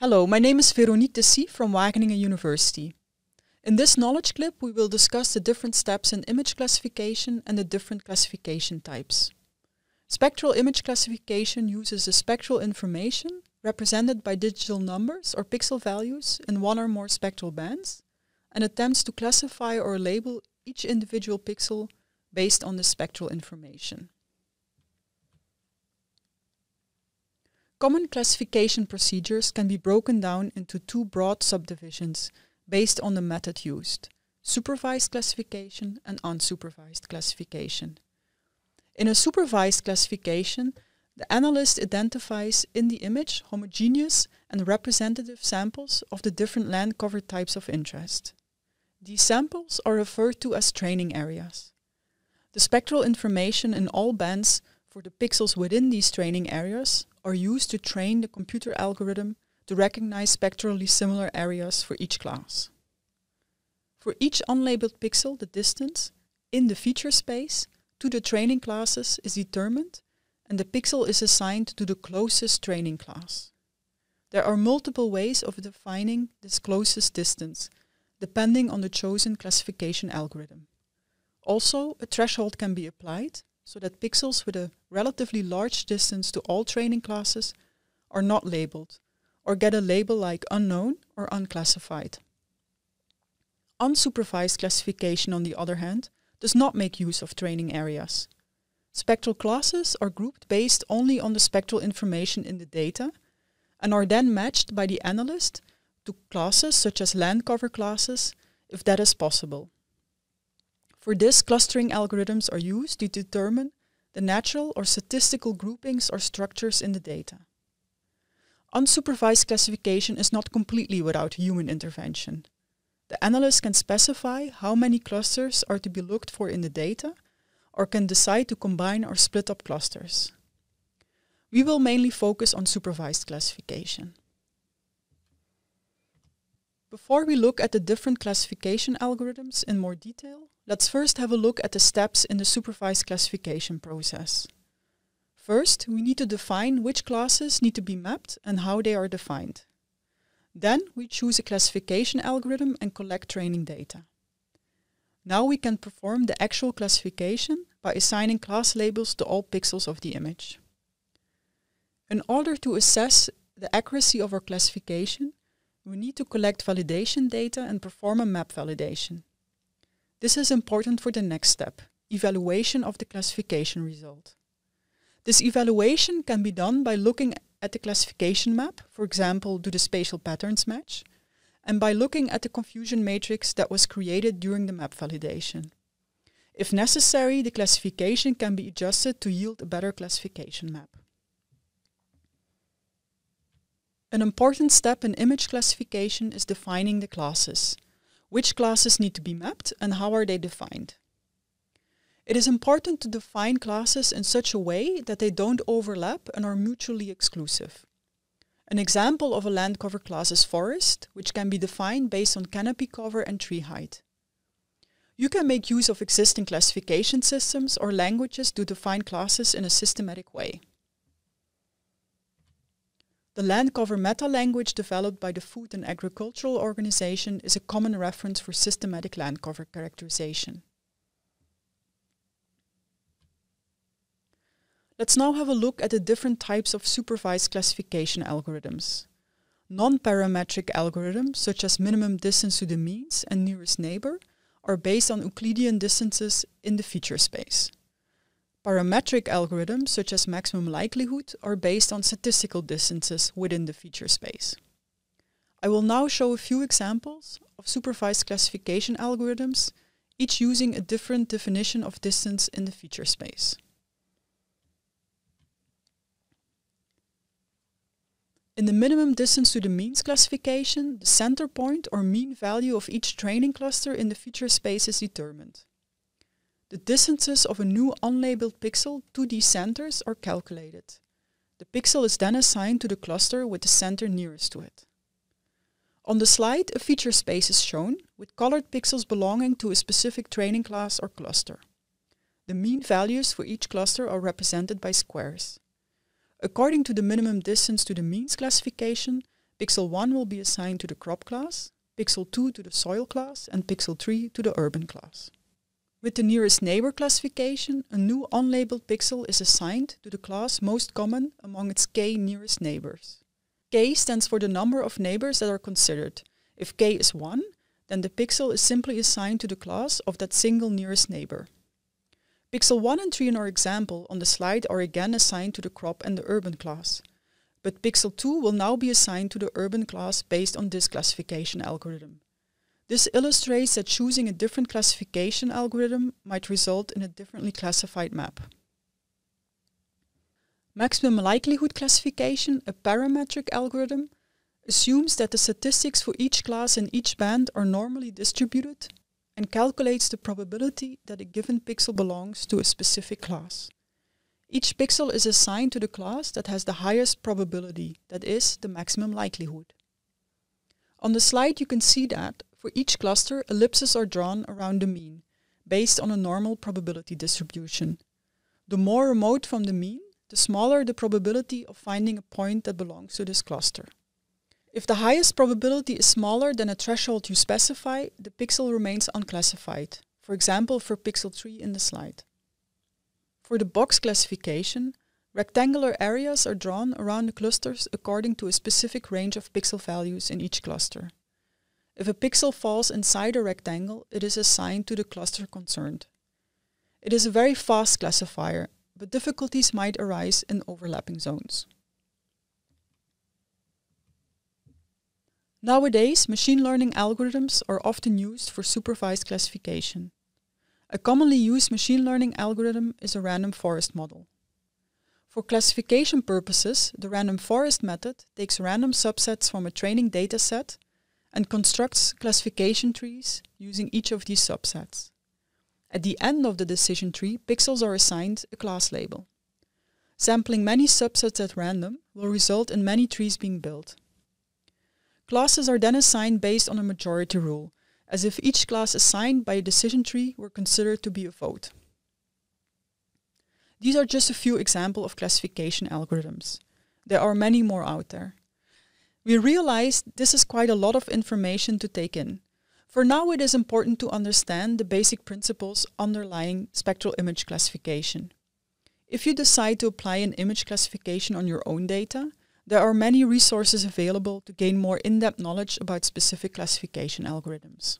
Hello, my name is Veronique De Sy from Wageningen University. In this knowledge clip, we will discuss the different steps in image classification and the different classification types. Spectral image classification uses the spectral information represented by digital numbers or pixel values in one or more spectral bands and attempts to classify or label each individual pixel based on the spectral information. Common classification procedures can be broken down into two broad subdivisions based on the method used, supervised classification and unsupervised classification. In a supervised classification, the analyst identifies in the image homogeneous and representative samples of the different land cover types of interest. These samples are referred to as training areas. The spectral information in all bands for the pixels within these training areas are used to train the computer algorithm to recognize spectrally similar areas for each class. For each unlabeled pixel, the distance in the feature space to the training classes is determined and the pixel is assigned to the closest training class. There are multiple ways of defining this closest distance, depending on the chosen classification algorithm. Also, a threshold can be applied so that pixels with a relatively large distance to all training classes are not labeled or get a label like unknown or unclassified. Unsupervised classification, on the other hand, does not make use of training areas. Spectral classes are grouped based only on the spectral information in the data and are then matched by the analyst to classes such as land cover classes, if that is possible. For this, clustering algorithms are used to determine the natural or statistical groupings or structures in the data. Unsupervised classification is not completely without human intervention. The analyst can specify how many clusters are to be looked for in the data, or can decide to combine or split up clusters. We will mainly focus on supervised classification. Before we look at the different classification algorithms in more detail, let's first have a look at the steps in the supervised classification process. First, we need to define which classes need to be mapped and how they are defined. Then we choose a classification algorithm and collect training data. Now we can perform the actual classification by assigning class labels to all pixels of the image. In order to assess the accuracy of our classification, we need to collect validation data and perform a map validation. This is important for the next step, evaluation of the classification result. This evaluation can be done by looking at the classification map, for example, do the spatial patterns match, and by looking at the confusion matrix that was created during the map validation. If necessary, the classification can be adjusted to yield a better classification map. An important step in image classification is defining the classes. Which classes need to be mapped and how are they defined? It is important to define classes in such a way that they don't overlap and are mutually exclusive. An example of a land cover class is forest, which can be defined based on canopy cover and tree height. You can make use of existing classification systems or languages to define classes in a systematic way. The land cover meta language developed by the Food and Agricultural Organization is a common reference for systematic land cover characterization. Let's now have a look at the different types of supervised classification algorithms. Non-parametric algorithms, such as minimum distance to the means and nearest neighbor, are based on Euclidean distances in the feature space. Parametric algorithms, such as maximum likelihood, are based on statistical distances within the feature space. I will now show a few examples of supervised classification algorithms, each using a different definition of distance in the feature space. In the minimum distance to the means classification, the center point or mean value of each training cluster in the feature space is determined. The distances of a new unlabeled pixel to these centers are calculated. The pixel is then assigned to the cluster with the center nearest to it. On the slide, a feature space is shown with colored pixels belonging to a specific training class or cluster. The mean values for each cluster are represented by squares. According to the minimum distance to the means classification, pixel 1 will be assigned to the crop class, pixel 2 to the soil class, and pixel 3 to the urban class. With the nearest neighbor classification, a new unlabeled pixel is assigned to the class most common among its k nearest neighbors. k stands for the number of neighbors that are considered. If k is 1, then the pixel is simply assigned to the class of that single nearest neighbor. Pixel 1 and 3 in our example on the slide are again assigned to the crop and the urban class. But pixel 2 will now be assigned to the urban class based on this classification algorithm. This illustrates that choosing a different classification algorithm might result in a differently classified map. Maximum likelihood classification, a parametric algorithm, assumes that the statistics for each class in each band are normally distributed and calculates the probability that a given pixel belongs to a specific class. Each pixel is assigned to the class that has the highest probability, that is, the maximum likelihood. On the slide you can see that, for each cluster, ellipses are drawn around the mean, based on a normal probability distribution. The more remote from the mean, the smaller the probability of finding a point that belongs to this cluster. If the highest probability is smaller than a threshold you specify, the pixel remains unclassified, for example for pixel 3 in the slide. For the box classification, rectangular areas are drawn around the clusters according to a specific range of pixel values in each cluster. If a pixel falls inside a rectangle, it is assigned to the cluster concerned. It is a very fast classifier, but difficulties might arise in overlapping zones. Nowadays, machine learning algorithms are often used for supervised classification. A commonly used machine learning algorithm is a random forest model. For classification purposes, the random forest method takes random subsets from a training dataset and constructs classification trees using each of these subsets. At the end of the decision tree, pixels are assigned a class label. Sampling many subsets at random will result in many trees being built. Classes are then assigned based on a majority rule, as if each class assigned by a decision tree were considered to be a vote. These are just a few examples of classification algorithms. There are many more out there. We realize this is quite a lot of information to take in. For now, it is important to understand the basic principles underlying spectral image classification. If you decide to apply an image classification on your own data, there are many resources available to gain more in-depth knowledge about specific classification algorithms.